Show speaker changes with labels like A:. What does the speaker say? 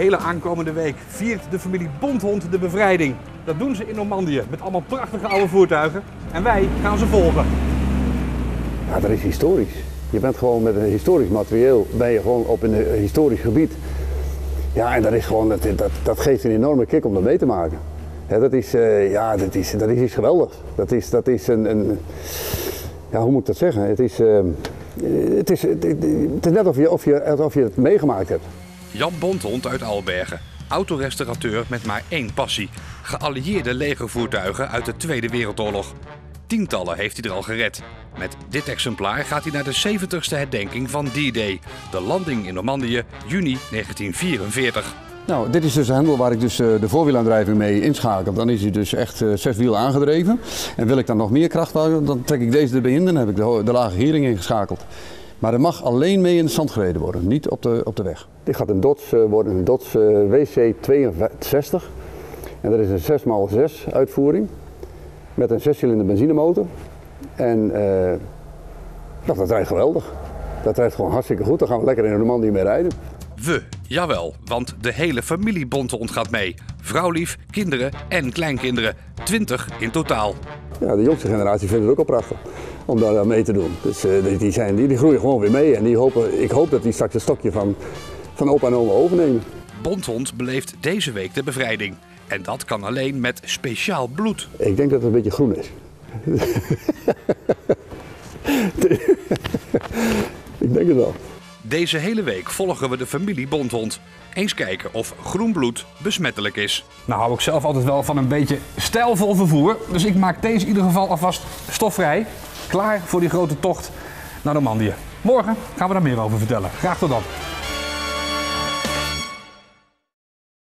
A: hele aankomende week viert de familie Bondhond de bevrijding. Dat doen ze in Normandië met allemaal prachtige oude voertuigen. En wij gaan ze volgen.
B: Ja, dat is historisch. Je bent gewoon met een historisch materieel, ben je gewoon op een eh, historisch gebied. Ja, en dat, is gewoon, dat, dat, dat geeft een enorme kick om dat mee te maken. Dat, is, eh, ja, dat, is, dat is iets geweldigs. Dat is, dat is een, een ja, hoe moet ik dat zeggen? Het is, eh, het is, het, het is net of je, of, je, je het meegemaakt hebt.
A: Jan Bondhond uit Albergen. Autorestaurateur met maar één passie. Geallieerde legervoertuigen uit de Tweede Wereldoorlog. Tientallen heeft hij er al gered. Met dit exemplaar gaat hij naar de 70ste herdenking van D-Day. De landing in Normandië, juni 1944.
B: Nou, dit is dus een hendel waar ik dus eh, de voorwielaandrijving mee inschakel. Dan is hij dus echt uh, zes wiel aangedreven. En wil ik dan nog meer kracht dan trek ik deze erbij in. Dan heb ik de, de lage hering ingeschakeld. Maar er mag alleen mee in de zand gereden worden, niet op de, op de weg. Dit gaat een Dodge uh, worden, een Dodge WC62. En dat is een 6x6 uitvoering. Met een 6-cilinder benzinemotor. En nou, dat rijdt geweldig. Dat rijdt gewoon hartstikke goed. Dan gaan we lekker in de Normandie mee rijden.
A: We, jawel, want de hele familie Bonte gaat mee. Vrouwlief, kinderen en kleinkinderen. 20 in totaal.
B: Ja, de jongste generatie vindt het ook al prachtig om daar mee te doen. Dus uh, die, zijn, die, die, groeien gewoon weer mee en die hopen, ik hoop dat die straks het stokje van, van opa en oma overnemen.
A: Bondhond beleeft deze week de bevrijding. En dat kan alleen met speciaal bloed.
B: Ik denk dat het een beetje groen is. ik denk het wel.
A: Deze hele week volgen we de familie Bondhond. Eens kijken of groen bloed besmettelijk is. Nou hou ik zelf altijd wel van een beetje stijlvol vervoer. Dus ik maak deze in ieder geval alvast stofvrij. Klaar voor die grote tocht naar Normandië. Morgen gaan we daar meer over vertellen. Graag tot dan.